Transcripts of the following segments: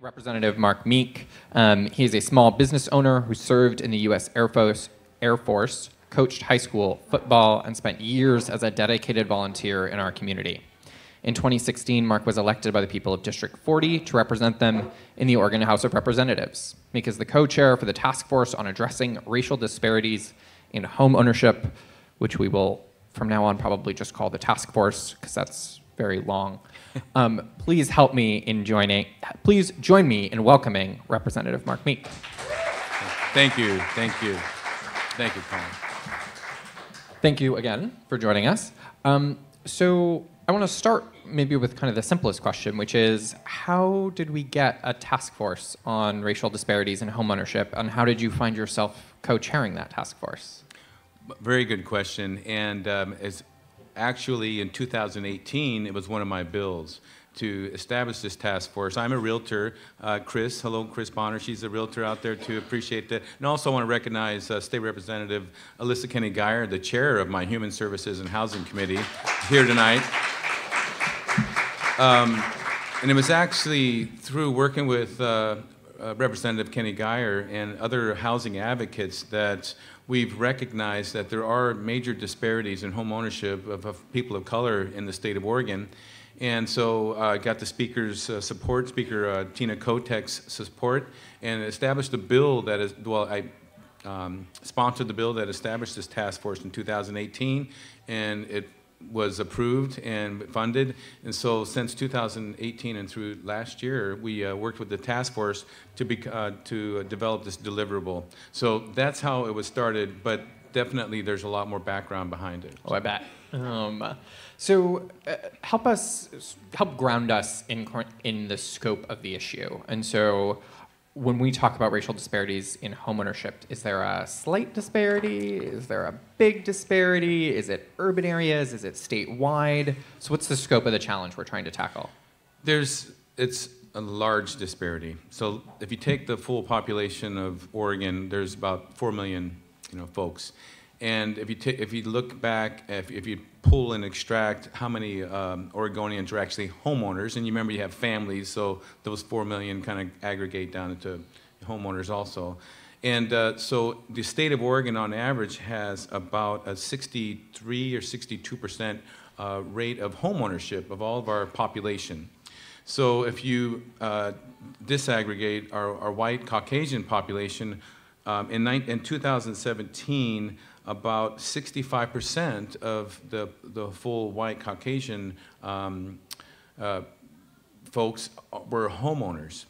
Representative Mark Meek. Um, he is a small business owner who served in the U.S. Air Force, Air Force, coached high school football, and spent years as a dedicated volunteer in our community. In 2016, Mark was elected by the people of District 40 to represent them in the Oregon House of Representatives. Meek is the co-chair for the task force on addressing racial disparities in home ownership, which we will from now on probably just call the task force because that's very long. Um, please help me in joining. Please join me in welcoming Representative Mark Meek. Thank you, thank you, thank you, Colin. Thank you again for joining us. Um, so I want to start maybe with kind of the simplest question, which is how did we get a task force on racial disparities in homeownership, and how did you find yourself co-chairing that task force? Very good question, and um, as actually in 2018, it was one of my bills to establish this task force. I'm a realtor. Uh, Chris, hello, Chris Bonner. She's a realtor out there too. Appreciate that. And also want to recognize uh, State Representative Alissa Keny-Guyer, the chair of my Human Services and Housing Committee, here tonight. Um, and it was actually through working with uh, uh Representative Keny-Guyer and other housing advocates that we've recognized that there are major disparities in home ownership of, of people of color in the state of Oregon. And so I uh, got the speaker's uh, support, Speaker uh, Tina Kotek's support, and established a bill that is, well, I um, sponsored the bill that established this task force in 2018, and it was approved and funded. And so since 2018 and through last year, we uh, worked with the task force to, be, uh, to develop this deliverable. So that's how it was started, but definitely there's a lot more background behind it. Oh, I bet. Um, so uh, help us, help ground us in, in the scope of the issue. And so when we talk about racial disparities in homeownership, is there a slight disparity? Is there a big disparity? Is it urban areas? Is it statewide? So what's the scope of the challenge we're trying to tackle? There's, it's a large disparity. So if you take the full population of Oregon, there's about 4 million you know, folks. And if you, take if you look back, if, if you pull and extract how many um, Oregonians are actually homeowners, and you remember you have families, so those 4 million kind of aggregate down into homeowners also. And uh, so the state of Oregon on average has about a 63 or 62 percent uh, rate of homeownership of all of our population. So if you uh, disaggregate our, our, white Caucasian population, um, in, in 2017, about 65% of the, the full white Caucasian um, uh, folks were homeowners.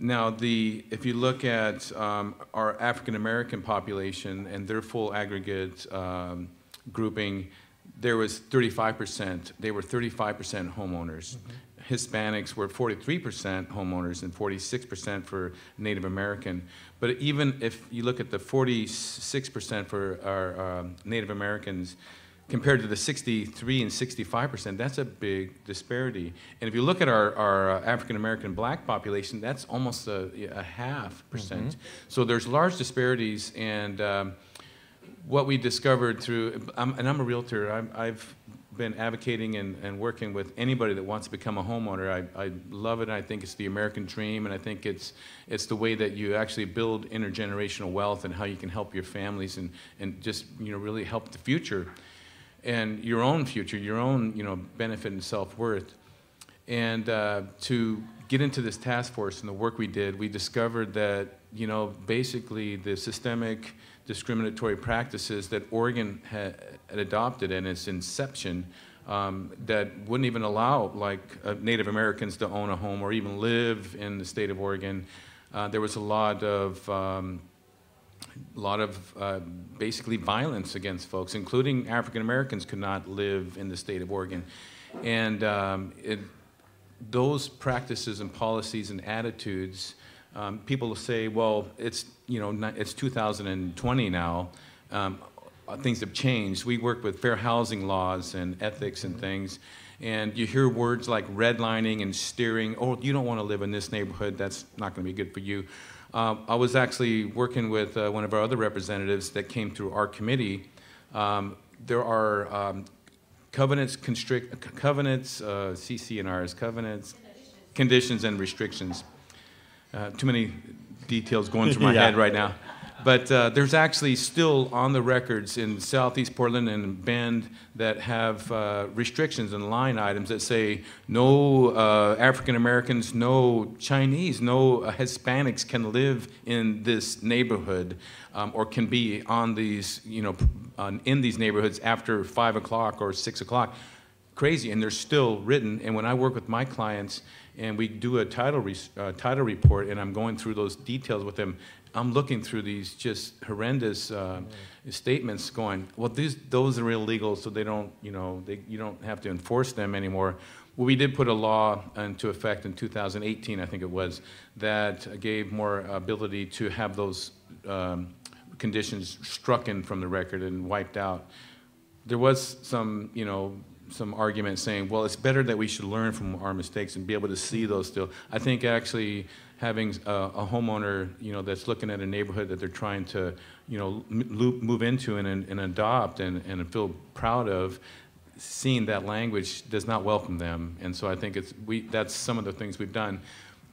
Now, the, if you look at um, our African American population and their full aggregate um, grouping, there was 35%. They were 35% homeowners. Mm-hmm. Hispanics were 43% homeowners and 46% for Native American. But even if you look at the 46% for our um, Native Americans compared to the 63 and 65%, that's a big disparity. And if you look at our, our uh, African American black population, that's almost a, a half percent. Mm -hmm. So there's large disparities and um, what we discovered through, I'm, and I'm a realtor, i have been advocating and, and working with anybody that wants to become a homeowner. I, I love it. I think it's the American dream, and I think it's, it's the way that you actually build intergenerational wealth and how you can help your families and, and just you know, really help the future and your own future, your own you know, benefit and self-worth. And uh, to get into this task force and the work we did, we discovered that you know, basically the systemic discriminatory practices that Oregon had, adopted in its inception um, that wouldn't even allow like uh, Native Americans to own a home or even live in the state of Oregon. Uh, there was a lot of um, a lot of uh, basically violence against folks, including African Americans, could not live in the state of Oregon, and um, it, those practices and policies and attitudes um, people say, well, it's, you know, it's 2020 now. Um, things have changed. We work with fair housing laws and ethics and things. And you hear words like redlining and steering. Oh, you don't want to live in this neighborhood. That's not going to be good for you. Uh, I was actually working with uh, one of our other representatives that came through our committee. Um, there are um, covenants, constrict, covenants, uh, CC&Rs, covenants, conditions and restrictions Uh, too many details going through my Yeah. head right now. But uh, there's actually still on the records in Southeast Portland and Bend that have uh, restrictions and line items that say no uh, African Americans, no Chinese, no uh, Hispanics can live in this neighborhood um, or can be on these, you know, on, in these neighborhoods after five o'clock or six o'clock crazy, and they're still written. And when I work with my clients and we do a title re- uh, title report, and I'm going through those details with them, I'm looking through these just horrendous uh, statements, going, "Well, these those are illegal, so they don't, you know, they, you don't have to enforce them anymore." Well, we did put a law into effect in 2018, I think it was, that gave more ability to have those um, conditions struck in from the record and wiped out there was some, you know, some argument saying, well, it's better that we should learn from our mistakes and be able to see those still. I think actually having a, a homeowner, you know, that's looking at a neighborhood that they're trying to, you know, loop, move into and, and adopt and, and feel proud of, seeing that language does not welcome them. And so I think it's, we, that's some of the things we've done.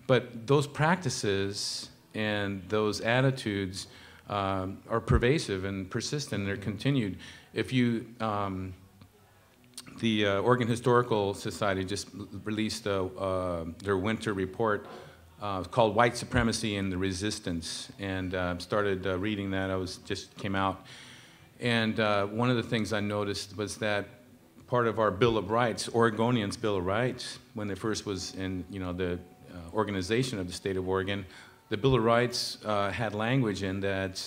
But those practices and those attitudes um, are pervasive and persistent and they're continued. If you, um, the uh, Oregon Historical Society just released uh, uh, their winter report uh, called "White Supremacy and the Resistance," and uh, started uh, reading that. I was just came out, and uh, one of the things I noticed was that part of our Bill of Rights, Oregonians' Bill of Rights, when it first was in you know the organization of the state of Oregon, the Bill of Rights had language in that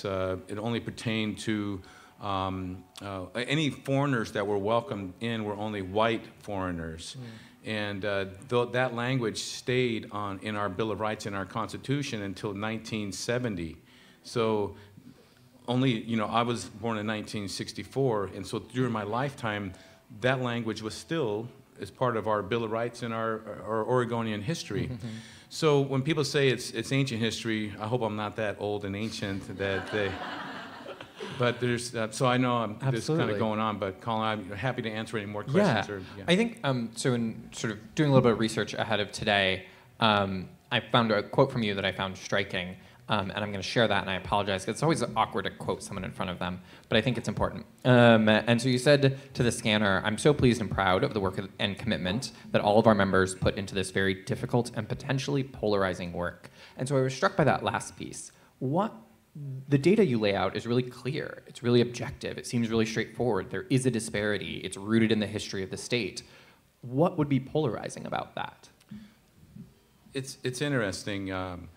it only pertained to um, uh, any foreigners that were welcomed in were only white foreigners. And uh, th- that language stayed on in our Bill of Rights in our Constitution until 1970. So only, you know, I was born in 1964, and so during my lifetime, that language was still as part of our Bill of Rights and our, our Oregonian history. So when people say it's, it's ancient history, I hope I'm not that old and ancient that they. But there's, uh, so I know I'm, this kind of going on, but Colin, I'm happy to answer any more Yeah. questions. Or, yeah. I think um, so. In sort of doing a little bit of research ahead of today, um, I found a quote from you that I found striking, um, and I'm going to share that. And I apologize. It's always awkward to quote someone in front of them, but I think it's important. Um, and so you said to the Skanner, "I'm so pleased and proud of the work and commitment that all of our members put into this very difficult and potentially polarizing work." And so I was struck by that last piece. What the data you lay out is really clear. It's really objective. It seems really straightforward. There is a disparity. It's rooted in the history of the state. What would be polarizing about that? It's it's interesting. Um,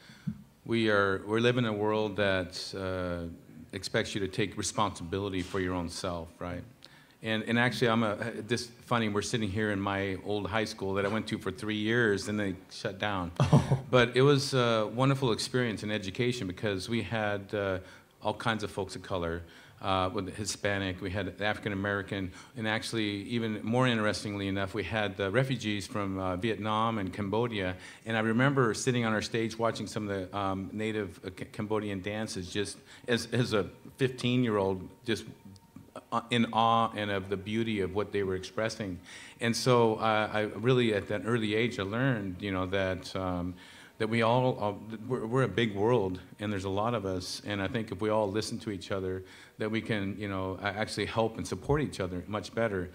we are we're living in a world that uh, expects you to take responsibility for your own self, right? And and actually, I'm a this funny. We're sitting here in my old high school that I went to for three years, and they shut down. But it was a wonderful experience in education because we had uh, all kinds of folks of color. Uh, with Hispanic, we had African American, and actually, even more interestingly enough, we had refugees from uh, Vietnam and Cambodia. And I remember sitting on our stage watching some of the um, native uh, Cambodian dances, just as, as a 15 year old, just uh, in awe and of the beauty of what they were expressing. And so uh, I really, at that early age, I learned, you know, that. Um, that we all uh, we're, we're a big world and there's a lot of us and i think if we all listen to each other that we can you know actually help and support each other much better.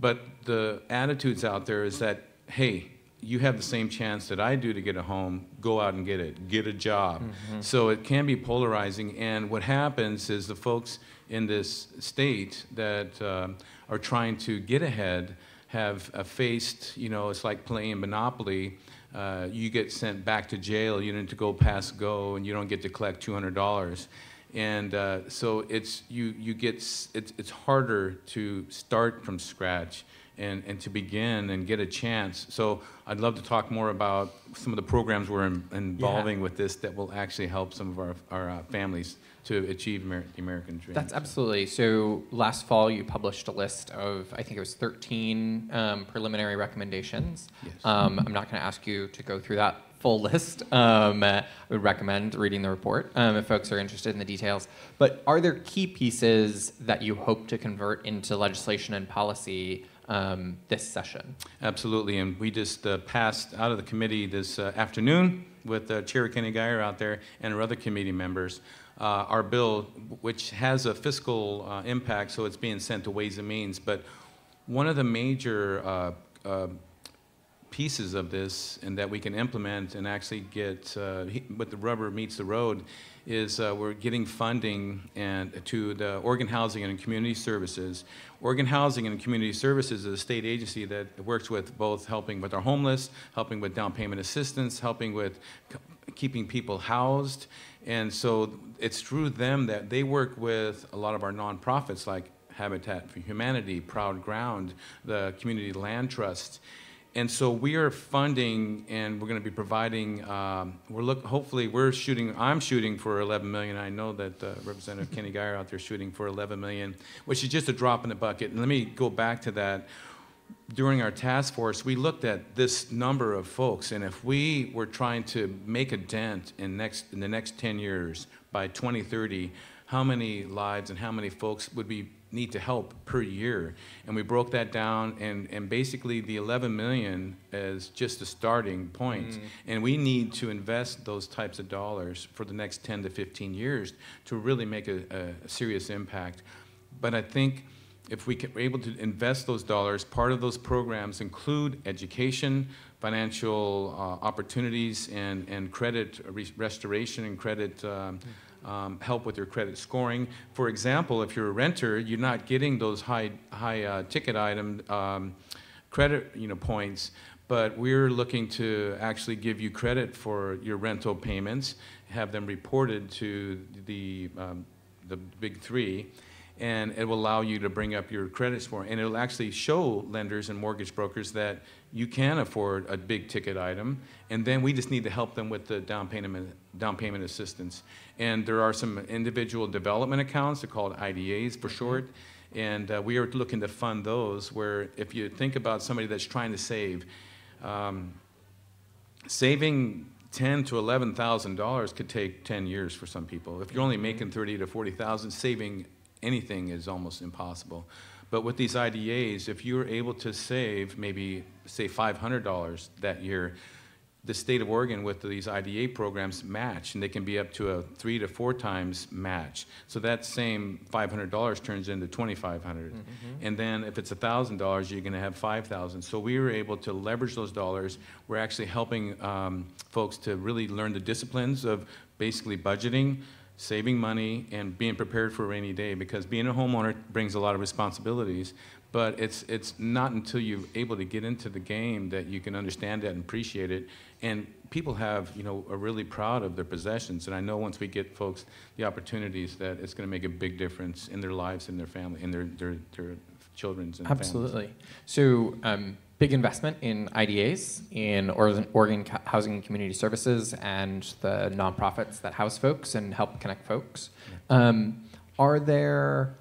But the attitudes out there is that hey you have the same chance that i do to get a home go out and get it get a job. So it can be polarizing and what happens is the folks in this state that um are trying to get ahead have uh, faced you know it's like playing monopoly uh, you get sent back to jail. You need to go past go, and you don't get to collect two hundred dollars. And uh, so it's you you get it's it's harder to start from scratch and and to begin and get a chance. So I'd love to talk more about some of the programs we're in, involving with this that will actually help some of our our uh, families to achieve Amer- the American dream. That's absolutely. So last fall, you published a list of, I think it was 13 um, preliminary recommendations. Yes. Um, I'm not going to ask you to go through that full list. Um, I would recommend reading the report um, if folks are interested in the details. But are there key pieces that you hope to convert into legislation and policy um, this session? Absolutely, and we just uh, passed out of the committee this uh, afternoon with uh, Chair Keny-Guyer out there and our other committee members. Uh, our bill, which has a fiscal uh, impact, so it's being sent to Ways and Means. But one of the major uh, pieces of this and that we can implement and actually get uh, what the rubber meets the road is uh, we're getting funding and to the Oregon Housing and Community Services. Oregon Housing and Community Services is a state agency that works with both helping with our homeless, helping with down payment assistance, helping with keeping people housed. And so it's through them that they work with a lot of our nonprofits like Habitat for Humanity, Proud Ground, the Community Land Trust. And so we are funding, and we're going to be providing. Um, we're look. Hopefully, we're shooting. I'm shooting for 11 million. I know that uh, Representative Keny-Guyer out there shooting for 11 million, which is just a drop in the bucket. And let me go back to that. During our task force, we looked at this number of folks, and if we were trying to make a dent in next in the next 10 years by 2030, how many lives and how many folks would be need to help per year. And we broke that down, and, and basically the 11 million is just a starting point. Mm. And we need to invest those types of dollars for the next 10 to 15 years to really make a, a serious impact. But I think if we are able to invest those dollars, part of those programs include education, financial uh, opportunities, and, and credit restoration and credit. Um, mm um, help with your credit scoring. For example, if you're a renter, you're not getting those high, high uh, ticket item um, credit you know, points, but we're looking to actually give you credit for your rental payments, have them reported to the, um, the big three, and it will allow you to bring up your credit score. And it will actually show lenders and mortgage brokers that you can afford a big ticket item, and then we just need to help them with the down payment, down payment assistance. And there are some individual development accounts, they're called IDAs for short, and uh, we are looking to fund those where if you think about somebody that's trying to save, um, saving ten to eleven thousand dollars could take ten years for some people. If you're only making thirty to forty thousand, saving anything is almost impossible. But with these IDAs, if you're able to save maybe, say, $500 that year, the state of Oregon with these IDA programs match, and they can be up to a three to four times match. So that same $500 turns into 2,500, mm-hmm. and then if it's $1,000, you're going to have 5,000. So we were able to leverage those dollars. We're actually helping um, folks to really learn the disciplines of basically budgeting, saving money and being prepared for a rainy day because being a homeowner brings a lot of responsibilities but it's it's not until you're able to get into the game that you can understand that and appreciate it and people have you know are really proud of their possessions and i know once we get folks the opportunities that it's going to make a big difference in their lives and their family and their their, their children's and absolutely families. so um, big investment in IDAs, in Oregon Housing and Community Services, and the nonprofits that house folks and help connect folks. Um, are there,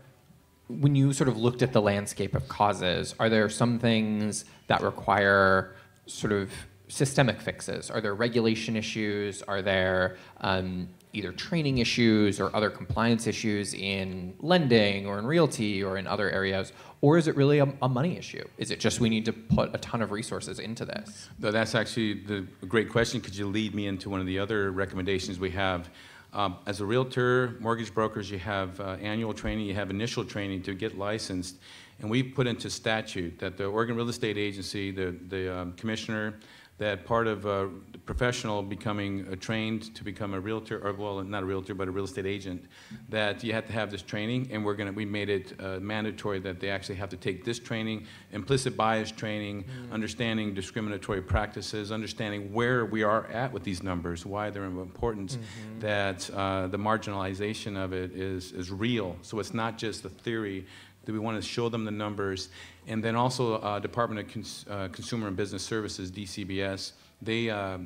when you sort of looked at the landscape of causes, are there some things that require sort of systemic fixes? Are there regulation issues? Are there um, either training issues or other compliance issues in lending or in realty or in other areas? Or is it really a, a money issue? Is it just we need to put a ton of resources into this? No, that's actually the great question because you lead me into one of the other recommendations we have. Um, as a realtor, mortgage brokers, you have uh, annual training, you have initial training to get licensed. And we put into statute that the Oregon Real Estate Agency, the, the um, commissioner, that part of a professional becoming uh, trained to become a realtor, or well, not a realtor, but a real estate agent, that you have to have this training, and we're gonna we made it uh, mandatory that they actually have to take this training, implicit bias training, mm. understanding discriminatory practices, understanding where we are at with these numbers, why they're important, mm-hmm. that uh, the marginalization of it is is real. So it's not just a theory that we want to show them the numbers. And then also uh, Department of Cons uh, Consumer and Business Services, DCBS, they uh,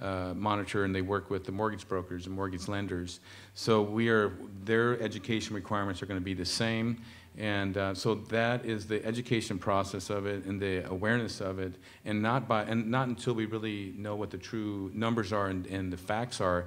uh, monitor and they work with the mortgage brokers and mortgage lenders. So we are, their education requirements are going to be the same. And uh, so that is the education process of it and the awareness of it, and not by and not until we really know what the true numbers are and, and the facts are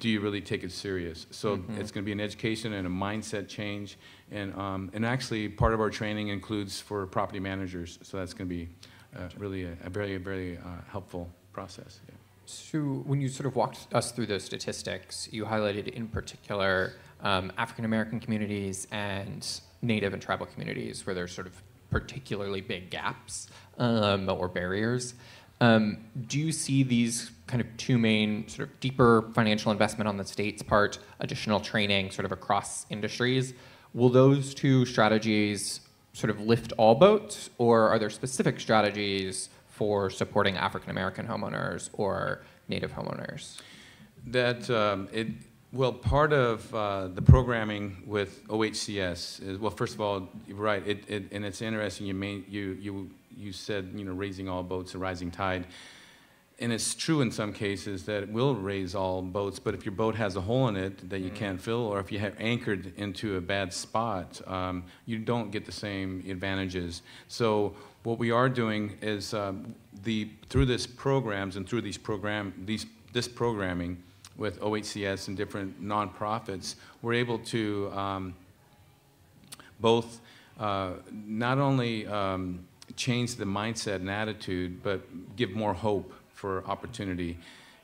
do you really take it serious? So mm-hmm. it's going to be an education and a mindset change, and um, and actually part of our training includes for property managers. So that's going to be uh, really a, a, very very uh, helpful process. Yeah. So when you sort of walked us through those statistics, you highlighted in particular um, African American communities and Native and tribal communities where there's sort of particularly big gaps um, or barriers. Um, do you see these kind of two main sort of deeper financial investment on the state's part, additional training sort of across industries? Will those two strategies sort of lift all boats, or are there specific strategies for supporting African American homeowners or Native homeowners? That um, it well, part of uh, the programming with OHCS is well. First of all, you're right. It, it, and it's interesting. You may, you you you said you know raising all boats, a rising tide. And it's true in some cases that it will raise all boats, but if your boat has a hole in it that you mm can't fill, or if you have anchored into a bad spot, um, you don't get the same advantages. So what we are doing is um, the through this programs and through these program these this programming with OHCS and different nonprofits, we're able to um, both uh, not only um, change the mindset and attitude, but give more hope for opportunity.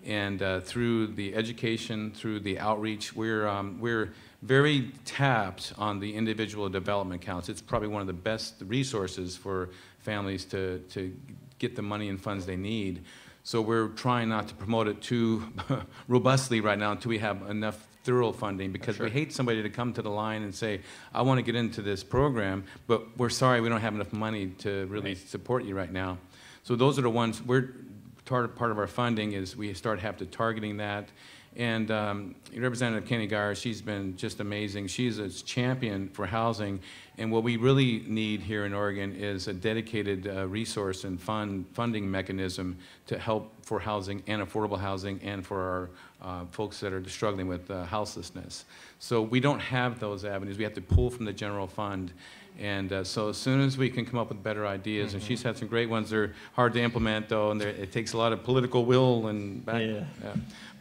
And uh, through the education, through the outreach, we're, um, we're very tapped on the individual development accounts. It's probably one of the best resources for families to, to get the money and funds they need. So we're trying not to promote it too robustly right now until we have enough thorough funding because sure. we hate somebody to come to the line and say, I want to get into this program, but we're sorry we don't have enough money to really right. support you right now. So those are the ones we're part of, our funding is we start have to targeting that and um, Representative Keny-Guyer, she's been just amazing. She's a champion for housing. And what we really need here in Oregon is a dedicated uh, resource and fund funding mechanism to help for housing and affordable housing and for our uh, folks that are struggling with uh, houselessness. So we don't have those avenues. We have to pull from the general fund. And uh, so as soon as we can come up with better ideas, mm-hmm. and she's had some great ones, they're hard to implement though, and it takes a lot of political will and back. Yeah. yeah.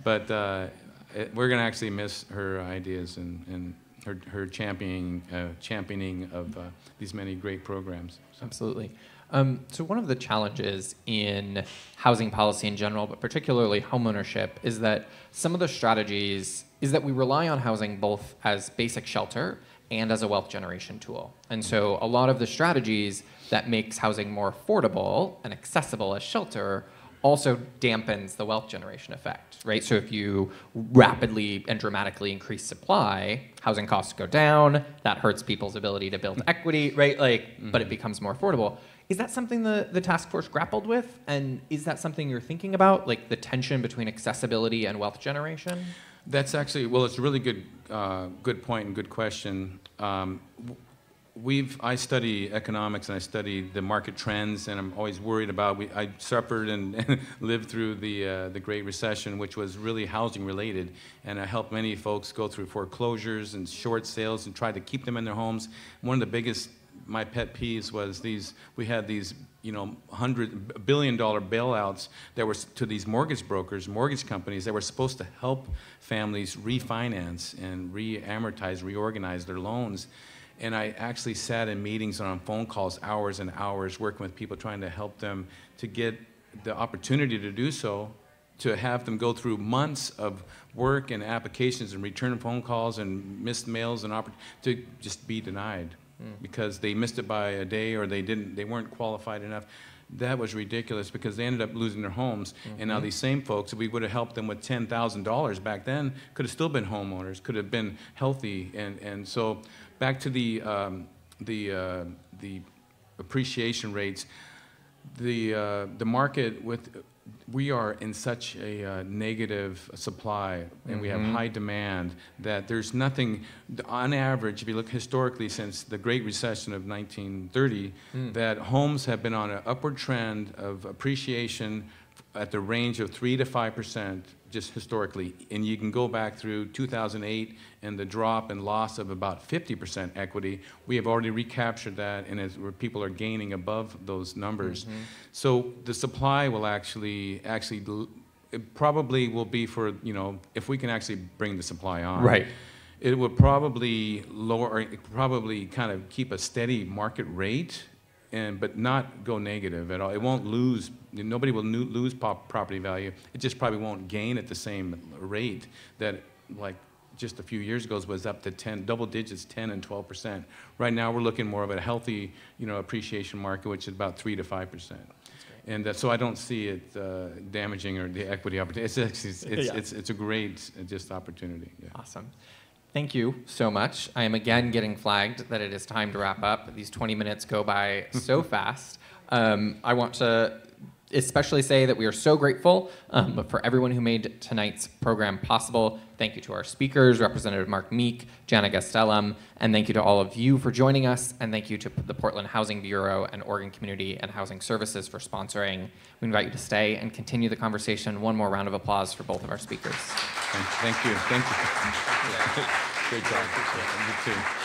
But uh, it, we're going to actually miss her ideas and, and her, her championing, uh, championing of uh, these many great programs. So. Absolutely. Um, so one of the challenges in housing policy in general, but particularly homeownership, is that some of the strategies is that we rely on housing both as basic shelter and as a wealth generation tool. And so a lot of the strategies that makes housing more affordable and accessible as shelter also dampens the wealth generation effect, right? So if you rapidly and dramatically increase supply, housing costs go down, that hurts people's ability to build equity, right? Like, mm-hmm. but it becomes more affordable. Is that something the, the task force grappled with? And is that something you're thinking about, like the tension between accessibility and wealth generation? That's actually, well, it's a really good, uh, good point and good question. Um, we've I study economics and I study the market trends, and I'm always worried about. We, I suffered and, lived through the uh, the Great Recession, which was really housing related, and I helped many folks go through foreclosures and short sales and tried to keep them in their homes. One of the biggest my pet peeves was these. We had these. You know, hundred billion dollar bailouts that were to these mortgage brokers, mortgage companies that were supposed to help families refinance and re-amortize, reorganize their loans and I actually sat in meetings and on phone calls hours and hours working with people trying to help them to get the opportunity to do so, to have them go through months of work and applications and return phone calls and missed mails and oppor- to just be denied mm. because they missed it by a day or they didn't they weren't qualified enough that was ridiculous because they ended up losing their homes. Mm-hmm. And now mm-hmm. these same folks, if we would have helped them with $10,000 back then, could have still been homeowners, could have been healthy. And, and so back to the, um, the, uh, the appreciation rates, the, uh, the market with, we are in such a uh, negative supply and mm-hmm. we have mm-hmm. high demand that there's nothing, on average, if you look historically since the Great Recession of 1930, mm. that homes have been on an upward trend of appreciation at the range of 3 to 5 percent just historically, and you can go back through 2008 and the drop and loss of about 50% equity. We have already recaptured that, and as where people are gaining above those numbers. Mm-hmm. So the supply will actually actually it probably will be for you know if we can actually bring the supply on. Right. It would probably lower, or probably kind of keep a steady market rate and but not go negative at all. It won't lose. Nobody will lose pop- property value. It just probably won't gain at the same rate that like just a few years ago was up to 10 double digits 10 and 12 percent right now we're looking more of a healthy you know appreciation market which is about 3 to 5 percent and so I don't see it uh, damaging or the equity opportunity. It's, it's, it's, it's, Yeah. it's, it's a great uh, just opportunity. Yeah. Awesome. Thank you so much. I am again getting flagged that it is time to wrap up. These 20 minutes go by so fast. Um, I want to especially say that we are so grateful um, for everyone who made tonight's program possible. Thank you to our speakers, Representative Mark Meek, Jana Gastelum, and thank you to all of you for joining us, and thank you to the Portland Housing Bureau and Oregon Community and Housing Services for sponsoring. We invite you to stay and continue the conversation. One more round of applause for both of our speakers. Thank, thank you. Thank you. Great job. You too.